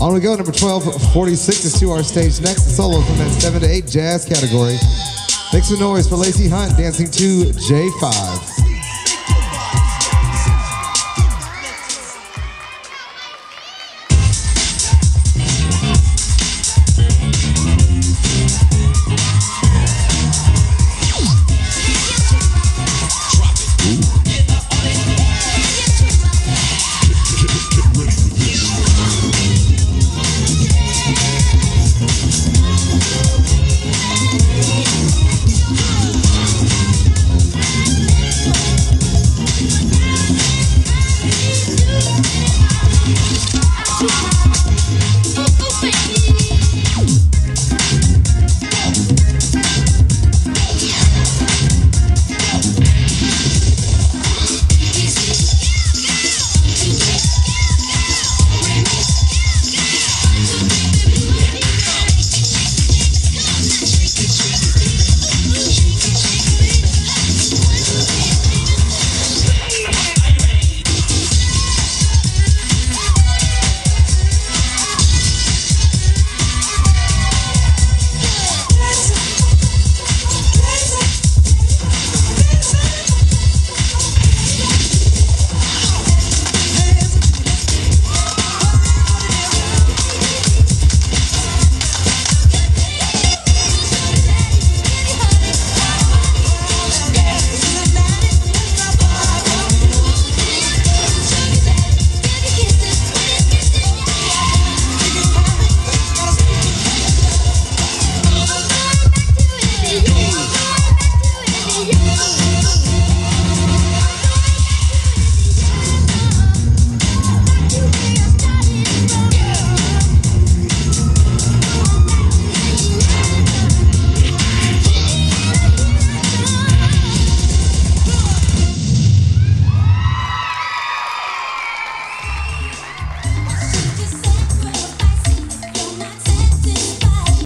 On we go, number 1246 is to our stage next. The solo from that 7 to 8 jazz category. Make some noise for Lacee Hunt dancing to J5.